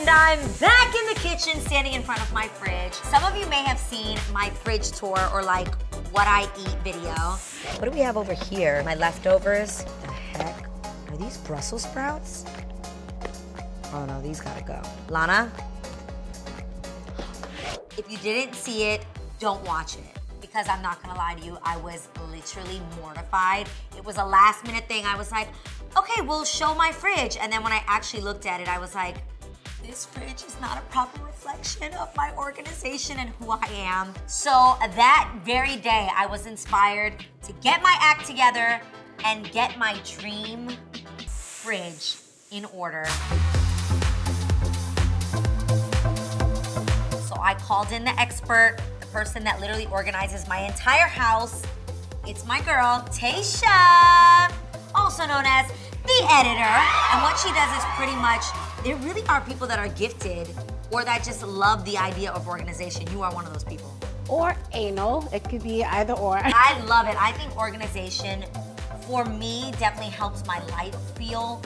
And I'm back in the kitchen standing in front of my fridge. Some of you may have seen my fridge tour or like what I eat video. What do we have over here? My leftovers. The heck? Are these Brussels sprouts? Oh no, these gotta go. Lana? If you didn't see it, don't watch it. Because I'm not gonna lie to you, I was literally mortified. It was a last minute thing. I was like, okay, we'll show my fridge. And then when I actually looked at it, I was like, this fridge is not a proper reflection of my organization and who I am. So that very day, I was inspired to get my act together and get my dream fridge in order. So I called in the expert, the person that literally organizes my entire house. It's my girl, Taysha, also known as the editor. And what she does is pretty much, there really are people that are gifted or that just love the idea of organization. You are one of those people. Or anal. It could be either or. I love it. I think organization, for me, definitely helps my life feel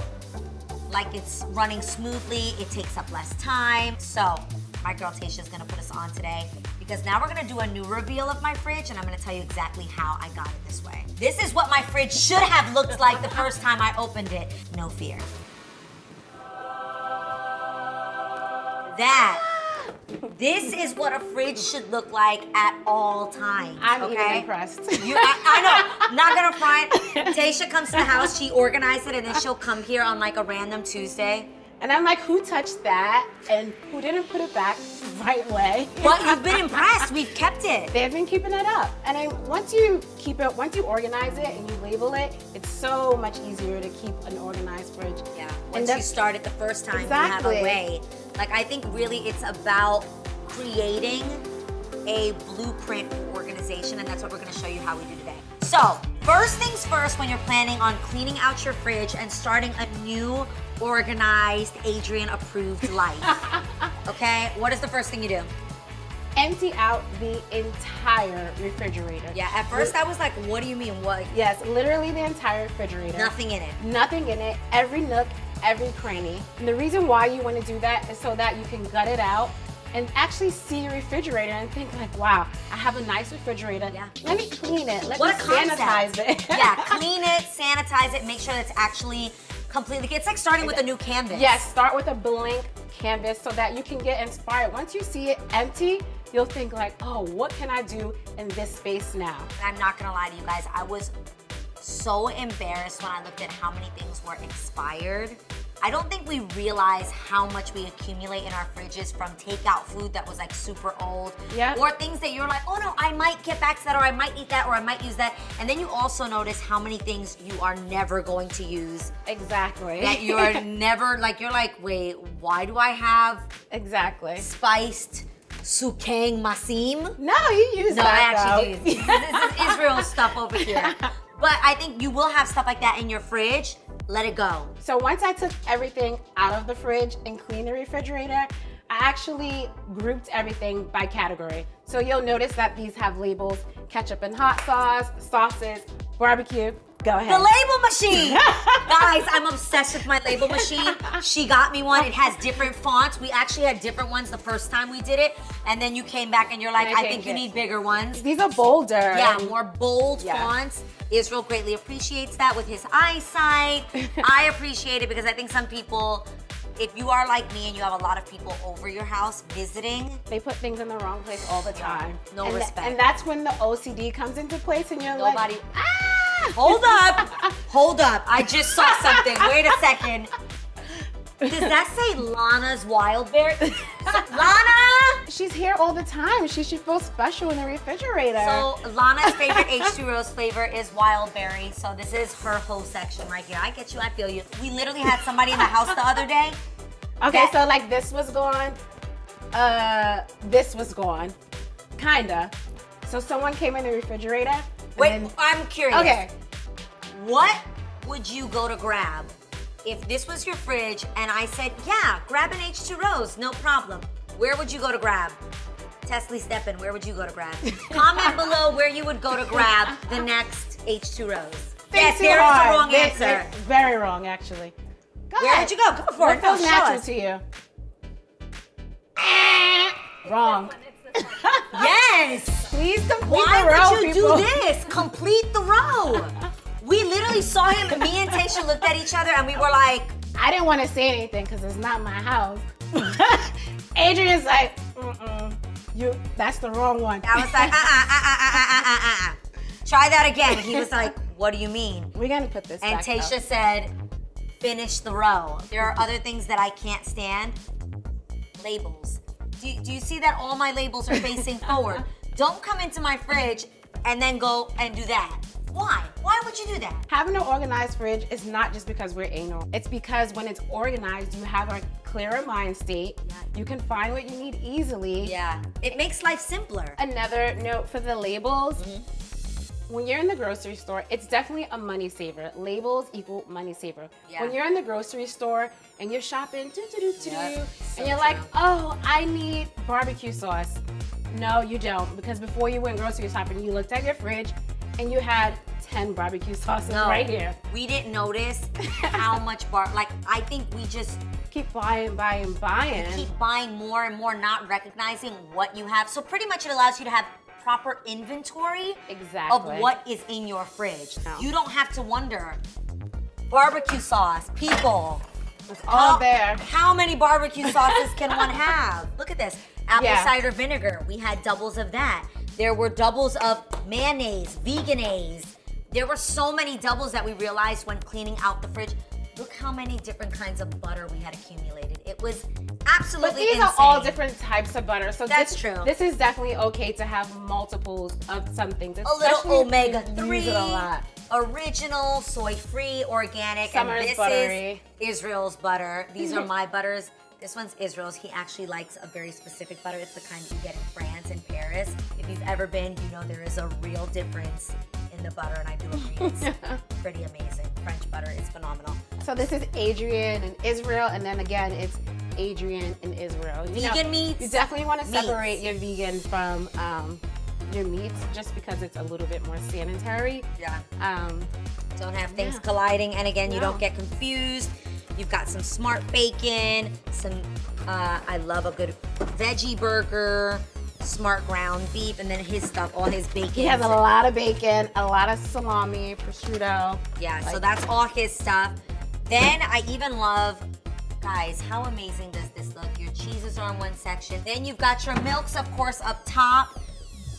like it's running smoothly. It takes up less time. So my girl Taysha is gonna put us on today because now we're gonna do a new reveal of my fridge and I'm gonna tell you exactly how I got it this way. This is what my fridge should have looked like the first time I opened it. No fear. That. This is what a fridge should look like at all times. I'm okay? impressed. You, I, I know. Not gonna front. Taysha comes to the house. She organized it, and then she'll come here on like a random Tuesday. And I'm like, who touched that? And who didn't put it back right way? But you've been impressed. We've kept it. They've been keeping it up. And I, once you keep it, once you organize it and you label it, it's so much easier to keep an organized fridge. Yeah. Once you start it the first time, Exactly. you have a way. Like I think really it's about creating a blueprint for organization, and that's what we're gonna show you how we do today. So, first things first, when you're planning on cleaning out your fridge and starting a new, organized, Adrienne approved life. okay? What is the first thing you do? Empty out the entire refrigerator. Yeah, at first I was like, what do you mean? What? Yes, literally the entire refrigerator. Nothing in it. Nothing in it, every nook, every cranny. And the reason why you want to do that is so that you can gut it out and actually see your refrigerator and think like, wow, I have a nice refrigerator. Yeah. Let me clean it. Let What me sanitize it. yeah, clean it, sanitize it, make sure it's actually completely. It's like starting with a new canvas. Yes, start with a blank canvas so that you can get inspired. Once you see it empty, you'll think like, oh, what can I do in this space now? I'm not gonna lie to you guys, I was so embarrassed when I looked at how many things were expired. I don't think we realize how much we accumulate in our fridges from takeout food that was like super old. Yeah. Or things that you're like, oh no, I might get back to that, or I might eat that, or I might use that. And then you also notice how many things you are never going to use. Exactly. That you're never, like, you're like, wait, why do I have exactly. spiced sukang maasim? No, you use No, I actually though. do. use it. This is Israel stuff over here. But I think you will have stuff like that in your fridge. Let it go. So once I took everything out of the fridge and cleaned the refrigerator, I actually grouped everything by category. So you'll notice that these have labels, ketchup and hot sauce, sauces, barbecue. Go ahead. The label machine! Guys, I'm obsessed with my label machine. She got me one. It has different fonts. We actually had different ones the first time we did it. And then you came back and you're like, I I think changed you it. need bigger ones. These are bolder. Yeah, more bold Yeah. fonts. Israel greatly appreciates that with his eyesight. I appreciate it because I think some people, if you are like me and you have a lot of people over your house visiting, They put things in the wrong place all the time. No and tha- respect. and that's when the OCD comes into place and you're nobody. like, ah! Hold up, hold up. I just saw something. Wait a second. Does that say Lana's Wild Berry? Lana! She's here all the time. She should feel special in the refrigerator. So Lana's favorite H2Rose flavor is wild berry. So this is her whole section right here. I get you, I feel you. We literally had somebody in the house the other day. Okay, so like this was gone, uh, this was gone, kinda. So someone came in the refrigerator. Wait, then- I'm curious. okay. What would you go to grab if this was your fridge and I said, yeah, grab an H2Rose, no problem. Where would you go to grab? Tesla Steppen, where would you go to grab? Comment below where you would go to grab the next H2Rose. Yes, there is a wrong Ve- answer. ve- Very wrong, actually. Go Where ahead. would you go? Go for What it. No, feels natural us. to you? Wrong. Yes. Please complete Why the row, Why did you people? do this? Complete the row. we literally saw him. Me and Taysha looked at each other and we were like. I didn't want to say anything because it's not my house. Adrienne's like, mm-mm, you, that's the wrong one. I was like, uh-uh, uh-uh, uh-uh, uh-uh, Try that again. He was like, what do you mean? We gotta put this. And Taysha said, finish the row. There are other things that I can't stand. Labels. Do, do you see that all my labels are facing forward? Don't come into my fridge and then go and do that. Why? Why would you do that? Having an organized fridge is not just because we're anal. It's because when it's organized, you have a clearer mind state. Yeah. You can find what you need easily. Yeah. It makes life simpler. Another note for the labels. Mm-hmm. When you're in the grocery store, it's definitely a money saver. Labels equal money saver. Yeah. When you're in the grocery store and you're shopping, doo, doo, doo, Yep, and you're like, oh, I need barbecue sauce. No, you don't, because before you went grocery shopping, you looked at your fridge and you had 10 barbecue sauces No. right here. We didn't notice how much bar. Like I think we just Keep buying, buying, buying. keep buying more and more, not recognizing what you have. So pretty much it allows you to have proper inventory Exactly. of what is in your fridge. No. You don't have to wonder. Barbecue sauce, people. It's all how, there. How many barbecue sauces can one have? Look at this. Apple Yeah. cider vinegar. We had doubles of that. There were doubles of mayonnaise, veganese. There were so many doubles that we realized when cleaning out the fridge. Look how many different kinds of butter we had accumulated. It was absolutely But these insane. are all different types of butter. So That's this, true. This is definitely okay to have multiples of some things. A little omega you three, Use it a lot. original, soy free, organic, Summer's and this buttery. is Israel's butter. These are my butters. This one's Israel's. He actually likes a very specific butter. It's the kind you get in France and Paris. If you've ever been, you know there is a real difference in the butter, and I do agree. It's pretty amazing. French butter is phenomenal. So this is Adrienne and Israel, and then again it's Adrienne and Israel. You Vegan meats, You definitely want to meats. separate your vegan from um, your meats, just because it's a little bit more sanitary. Yeah. Um, Don't have things Yeah. colliding, and again, you don't get confused. You've got some smart bacon, some, uh, I love a good veggie burger, smart ground beef, and then his stuff, all his bacon. he has a lot of bacon, a lot of salami, prosciutto. Yeah, so that's all his stuff. Then I even love, guys, how amazing does this look? Your cheeses are in one section. Then you've got your milks, of course, up top.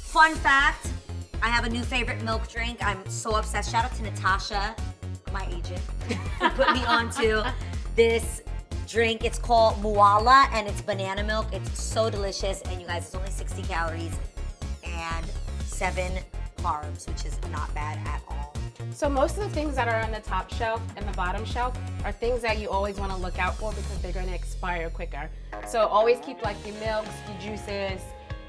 Fun fact, I have a new favorite milk drink. I'm so obsessed. Shout out to Natasha, my agent, put me onto this drink. It's called Mooala and it's banana milk. It's so delicious. And you guys, it's only 60 calories and seven carbs, which is not bad at all. So most of the things that are on the top shelf and the bottom shelf are things that you always want to look out for because they're going to expire quicker. So always keep like your milks, your juices,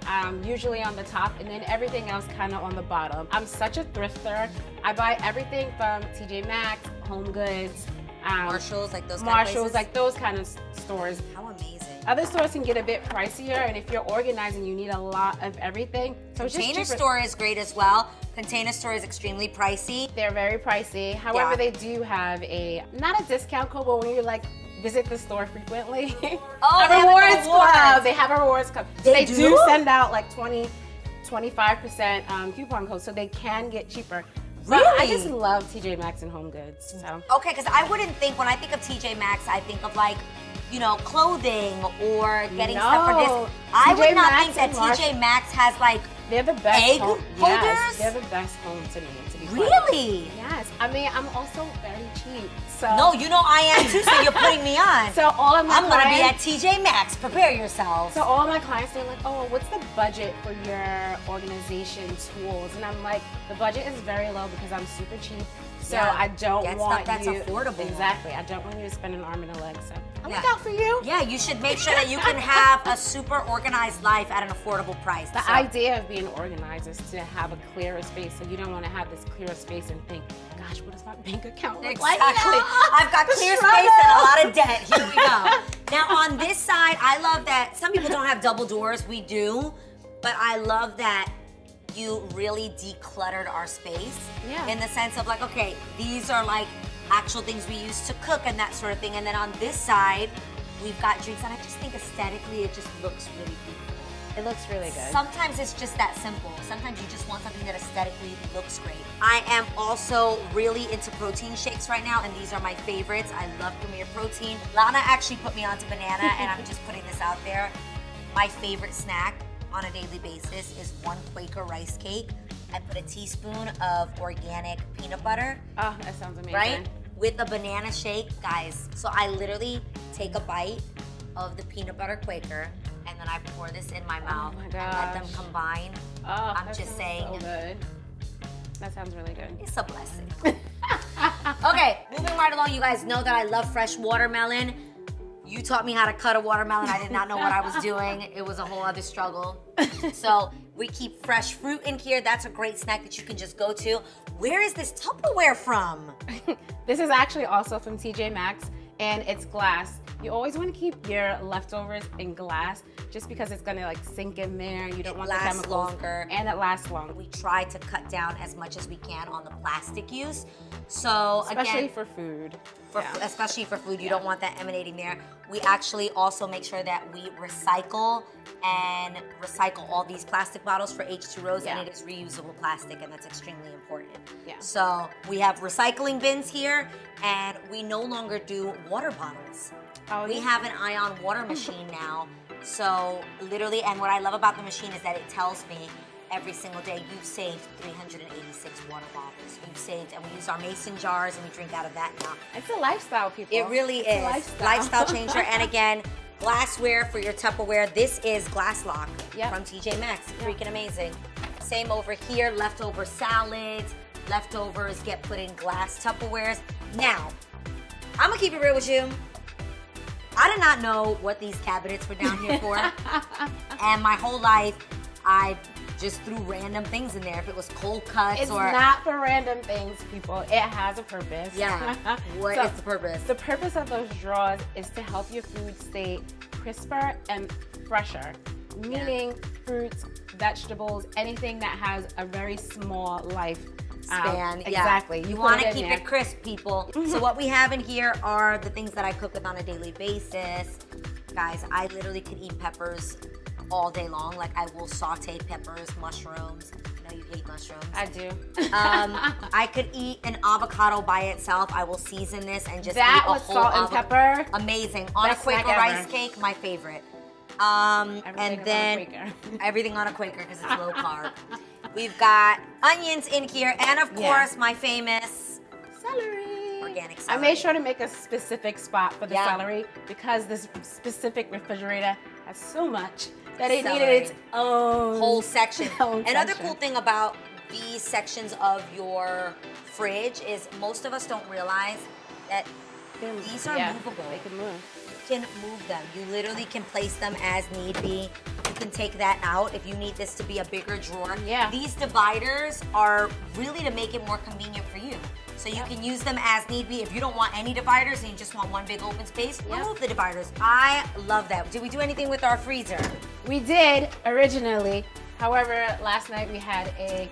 um, usually on the top, and then everything else kind of on the bottom. I'm such a thrifter. I buy everything from TJ Maxx, Home Goods, um, Marshalls, like those kind of like those kind of stores. How amazing. Other stores can get a bit pricier, and if you're organizing, you need a lot of everything. So Container store is great as well. Container store is extremely pricey. They're very pricey. However, Yeah. they do have a not a discount code, but when you're like visit the store frequently, Oh, a they have a rewards club. They have a rewards club. They do? do? send out like 20, 25% um, coupon codes, so they can get cheaper. But I just love TJ Maxx and Home Goods. So Okay, because I wouldn't think when I think of TJ Maxx, I think of like, you know, clothing or getting stuff for No. this. I TJ would not Maxx think that TJ Maxx has like, they're the best Egg home. holders? Yes, they're the best home to me. To be really? Yes, I mean I'm also very cheap. So No, you know I am too, so you're putting me on. So all of my I'm gonna be at TJ Maxx. Prepare yourselves. So all my clients, they're like, oh, what's the budget for your organization tools? And I'm like, the budget is very low because I'm super cheap. So Yeah. I don't Get want stuff that's you affordable. Exactly. I don't want you to spend an arm and a leg. So I Yeah. look out for you. yeah, you should make sure that you can have a super organized life at an affordable price. The So- idea of being organized is to have a clearer space. So you don't want to have this clearer space and think, gosh, what does my bank account look like? Exactly. I've got The clear struggle. space and a lot of debt. Here we go. now on this side, I love that some people don't have double doors. We do, but I love that you really decluttered our space. Yeah. In the sense of like, okay, these are like actual things we use to cook and that sort of thing. And then on this side, we've got drinks, and I just think aesthetically it just looks really beautiful. It looks really good. Sometimes it's just that simple. Sometimes you just want something that aesthetically looks great. I am also really into protein shakes right now, and these are my favorites. I love Premier Protein. Lana actually put me onto banana, and I'm just putting this out there. My favorite snack on a daily basis is one Quaker rice cake. I put a teaspoon of organic peanut butter. Oh, that sounds amazing. Right? With a banana shake, guys. So I literally take a bite of the peanut butter Quaker, and then I pour this in my oh mouth Oh my and let them combine. Oh, I'm just saying. So good. That sounds really good. It's a blessing. okay, moving right along. You guys know that I love fresh watermelon. You taught me how to cut a watermelon. I did not know what I was doing. It was a whole other struggle. So we keep fresh fruit in here. That's a great snack that you can just go to. Where is this Tupperware from? This is actually also from TJ Maxx and it's glass. You always want to keep your leftovers in glass just because it's gonna like sink in there. You don't It want the chemicals longer. and it lasts long. We try to cut down as much as we can on the plastic use. So Especially again, for food. for, Yeah. especially for food. You don't want that emanating there. We actually also make sure that we recycle and recycle all these plastic bottles for H2Os, Yeah. and it is reusable plastic, and that's extremely important. Yeah. So we have recycling bins here, and we no longer do water bottles. Oh, we yeah. have an ion water machine now. So literally, and what I love about the machine is that it tells me every single day you've saved 386 water bottles. You've saved, and we use our mason jars and we drink out of that now. It's a lifestyle, people. It really It's a is. Lifestyle. changer. And again, glassware for your Tupperware. This is Glasslock Yep. from TJ Maxx. Yeah. Freaking amazing. Same over here, leftover salads, leftovers get put in glass Tupperwares. Now, I'm gonna keep it real with you. I did not know what these cabinets were down here for. and my whole life, I just threw random things in there. If it was cold cuts It's or not for random things, people. It has a purpose. yeah. What is So, the purpose? The purpose of those drawers is to help your food stay crisper and fresher, meaning fruits, vegetables, anything that has a very small life um, span. yeah. Exactly. You, want to keep there. it crisp, people. So what we have in here are the things that I cook with on a daily basis. Guys, I literally could eat peppers all day long. Like I will saute peppers, mushrooms. I know you hate mushrooms. I do. Um, I could eat an avocado by itself. I will season this and just that eat a with whole salt and pepper. Amazing. On Best a Quaker rice cake, my favorite. Um, Everything and a then Quaker. everything on a Quaker because it's low carb. We've got onions in here, and of Yeah. course, my famous Celery. Organic celery. I made sure to make a specific spot for the Yeah. celery because this specific refrigerator has so much that it Celery. needed its own whole section. Whole Another section. cool thing about these sections of your fridge is most of us don't realize that They're- these are yeah, movable. They can move. you can move them. You literally can place them as need be. Can take that out if you need this to be a bigger drawer. Yeah. These dividers are really to make it more convenient for you. So you can use them as need be. If you don't want any dividers and you just want one big open space, Yeah. remove the dividers. I love that. Did we do anything with our freezer? We did originally. However, last night we had a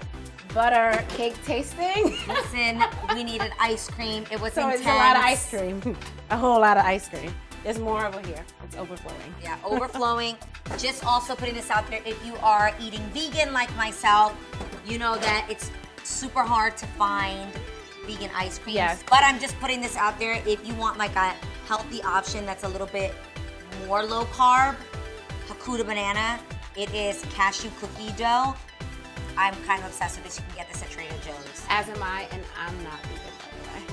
butter cake tasting. Listen, we needed ice cream. It was so intense. it's a lot of ice cream. a whole lot of ice cream. There's more over here. It's overflowing. Yeah, overflowing. Just also putting this out there if you are eating vegan like myself, you know that it's super hard to find vegan ice creams. Yes. But I'm just putting this out there if you want like a healthy option that's a little bit more low carb, Hakuna Banana. It is cashew cookie dough. I'm kind of obsessed with this. You can get this at Trader Joe's. As am I, and I'm not vegan.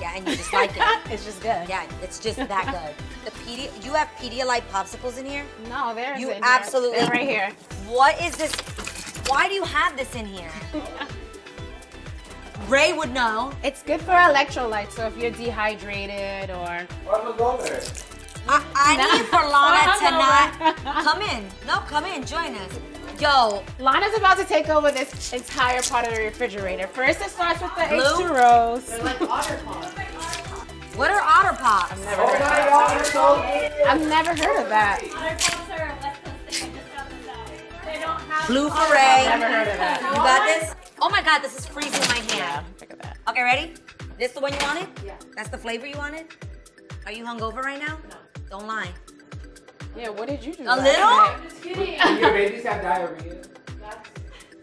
Yeah, and you just like it. it's just good. Yeah, it's just that good. The Pedi- you have Pedialyte popsicles in here? No, there's You it. absolutely They're right here. What is this? Why do you have this in here? Ray would know. It's good for electrolytes. So if you're dehydrated or I'm gonna. I, I No. need for Lana to not come in. No, come in, join us. Yo, Lana's about to take over this entire part of the refrigerator. First, it starts with the Blue? H2Ros. like otter pops. what are otter pops? Never Oh heard of that. so. I've never heard of that. Otter pops are a West Coast thing. I just found this out. They don't have Blue otter for Ray. Never heard of that. You got this? Oh my god, this is freezing my Yeah, hand. look at that. Okay, ready? This the one you wanted? Yeah. That's the flavor you wanted? Are you hungover right now? No. Don't lie. Yeah, what did you do? A last little? night? Just kidding. Your babies have diarrhea.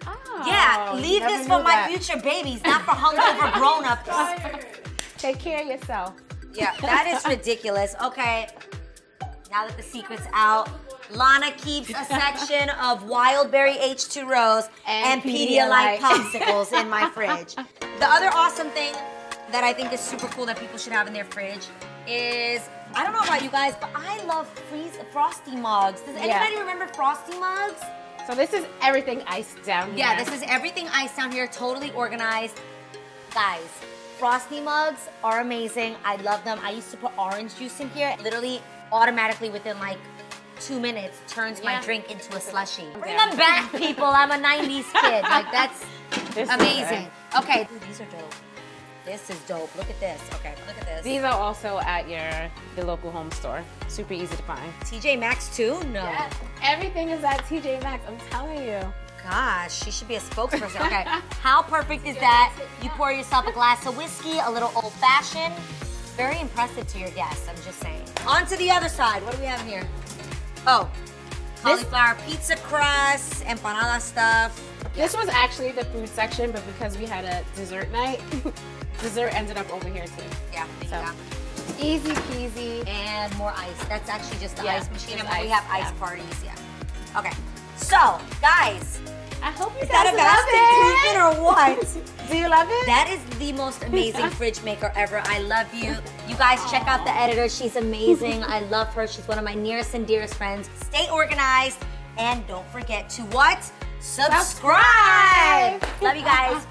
Oh, yeah, leave this for my that. future babies, not for hungover grown-ups. Take care of yourself. Yeah, that is ridiculous. Okay, now that the secret's out, Lana keeps a section of Wildberry H2 Rose and, And Pedialyte Pedialyte. popsicles in my fridge. The other awesome thing that I think is super cool that people should have in their fridge is I don't know about you guys, but I love freeze frosty mugs. Does Yeah. anybody remember frosty mugs? So this is everything iced down here. Yeah, this is everything iced down here, totally organized. Guys, frosty mugs are amazing. I love them. I used to put orange juice in here. Literally, automatically within like two minutes, turns my drink into a slushy. Bring Yeah. them back, people. I'm a 90s kid. Like, that's This amazing. Okay, Ooh, these are dope. This is dope. Look at this. Okay, look at this. These are also at your the local home store. Super easy to find. TJ Maxx too? No. Everything is at TJ Maxx. I'm telling you. Gosh, she should be a spokesperson. Okay, how perfect is that? You pour yourself a glass of whiskey, a little old fashioned. Very impressive to your guests, I'm just saying. On to the other side. What do we have here? Oh, cauliflower pizza crust, empanada stuff. This was actually the food section, but because we had a dessert night, dessert ended up over here too. Yeah, So, yeah. Easy peasy. And more ice. That's actually just the Yeah, ice machine. And we have ice yeah. parties, yeah. Okay, so guys, I hope you is that a guys love it. or what? Do you love it? That is the most amazing fridge maker ever. I love you. You guys check out the editor. She's amazing. I love her. She's one of my nearest and dearest friends. Stay organized and don't forget to what? Subscribe. Subscribe. Love you guys.